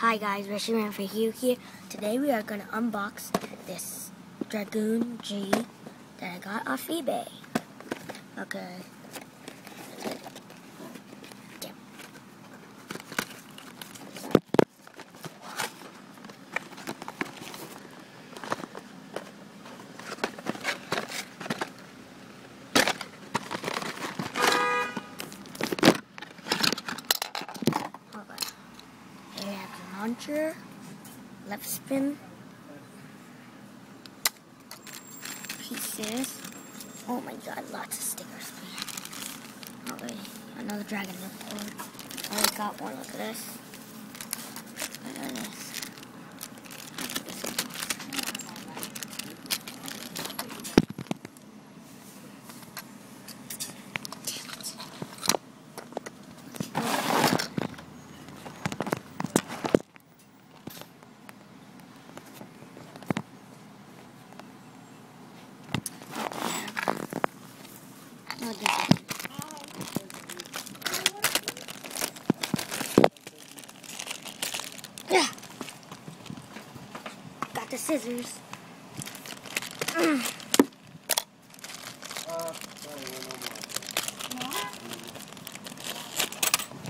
Hi guys, Fisherman for you here. Today we are going to unbox this Dragoon G that I got off eBay. Okay. Launcher, left spin, pieces. Oh my god, lots of stickers. Oh wait, another dragon ripcord. I got one, look at this. Look at this. Yeah. Got the scissors.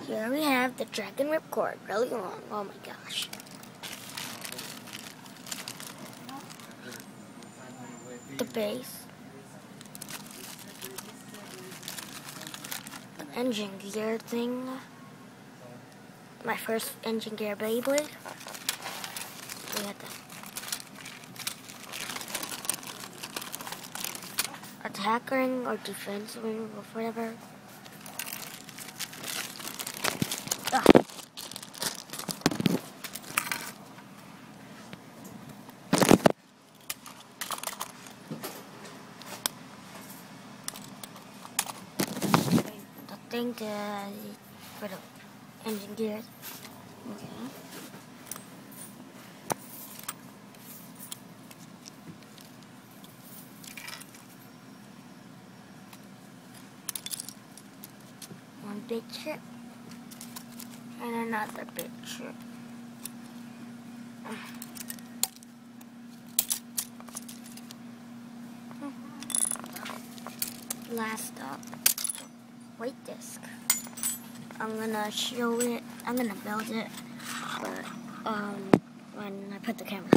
Here we have the Dragon Ripcord. Really long. Oh my gosh. The base. Engine gear thing. My first engine gear Beyblade. We got the attack ring or defense ring or whatever. Thing to uh, for the engine gears. Okay. One big chip and another big chip. Last up weight disc. I'm gonna show it, I'm gonna build it, but um, when I put the camera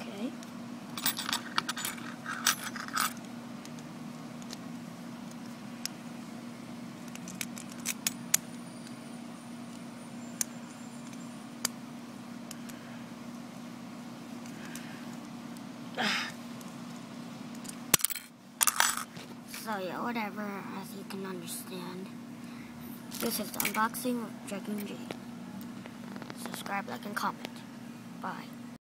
okay. So yeah, whatever, as you can understand. This is the unboxing of Dragoon G. Subscribe, like, and comment. Bye.